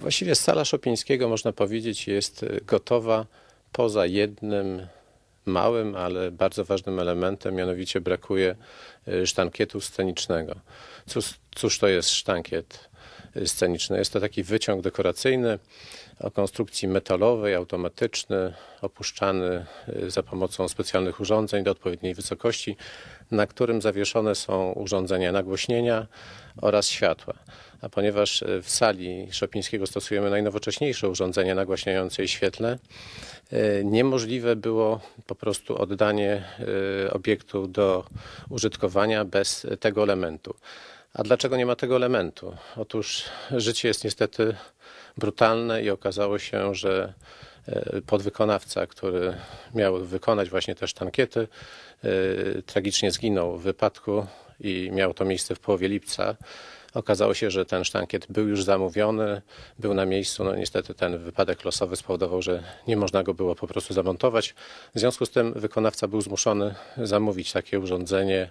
Właściwie sala Szopińskiego, można powiedzieć, jest gotowa poza jednym małym, ale bardzo ważnym elementem, mianowicie brakuje y, sztankietu scenicznego. Cóż, cóż to jest sztankiet y, sceniczny? Jest to taki wyciąg dekoracyjny o konstrukcji metalowej, automatyczny, opuszczany y, za pomocą specjalnych urządzeń do odpowiedniej wysokości, na którym zawieszone są urządzenia nagłośnienia oraz światła. A ponieważ w sali Szopińskiego stosujemy najnowocześniejsze urządzenia nagłaśniające i świetlne, niemożliwe było po prostu oddanie obiektu do użytkowania bez tego elementu. A dlaczego nie ma tego elementu? Otóż życie jest niestety brutalne i okazało się, że podwykonawca, który miał wykonać właśnie te sztankiety, tragicznie zginął w wypadku i miało to miejsce w połowie lipca. Okazało się, że ten sztankiet był już zamówiony, był na miejscu. No niestety ten wypadek losowy spowodował, że nie można go było po prostu zamontować. W związku z tym wykonawca był zmuszony zamówić takie urządzenie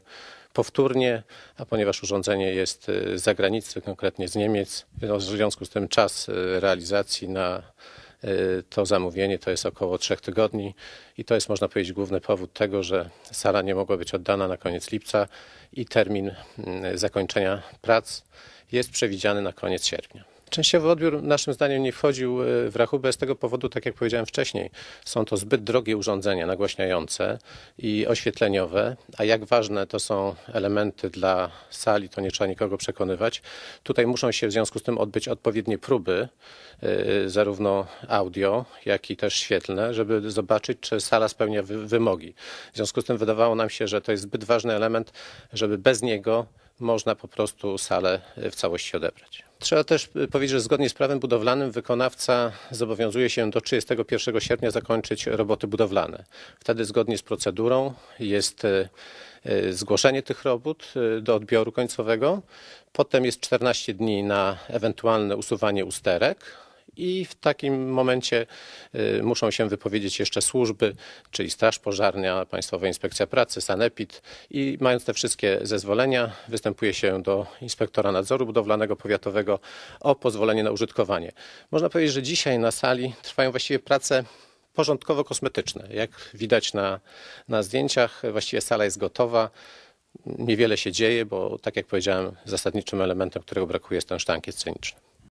powtórnie, a ponieważ urządzenie jest z zagranicy, konkretnie z Niemiec, w związku z tym czas realizacji na to zamówienie to jest około trzech tygodni i to jest, można powiedzieć, główny powód tego, że sala nie mogła być oddana na koniec lipca i termin zakończenia prac jest przewidziany na koniec sierpnia. Częściowy odbiór naszym zdaniem nie wchodził w rachubę z tego powodu, tak jak powiedziałem wcześniej, są to zbyt drogie urządzenia nagłaśniające i oświetleniowe, a jak ważne to są elementy dla sali, to nie trzeba nikogo przekonywać. Tutaj muszą się w związku z tym odbyć odpowiednie próby, zarówno audio, jak i też świetlne, żeby zobaczyć, czy sala spełnia wymogi. W związku z tym wydawało nam się, że to jest zbyt ważny element, żeby bez niego można po prostu salę w całości odebrać. Trzeba też powiedzieć, że zgodnie z prawem budowlanym wykonawca zobowiązuje się do 31 sierpnia zakończyć roboty budowlane. Wtedy zgodnie z procedurą jest zgłoszenie tych robót do odbioru końcowego. Potem jest 14 dni na ewentualne usuwanie usterek i w takim momencie muszą się wypowiedzieć jeszcze służby, czyli Straż Pożarna, Państwowa Inspekcja Pracy, Sanepid i mając te wszystkie zezwolenia występuje się do inspektora nadzoru budowlanego powiatowego o pozwolenie na użytkowanie. Można powiedzieć, że dzisiaj na sali trwają właściwie prace porządkowo kosmetyczne. Jak widać na, na zdjęciach, właściwie sala jest gotowa. Niewiele się dzieje, bo tak jak powiedziałem, zasadniczym elementem, którego brakuje jest ten sztankiet sceniczny.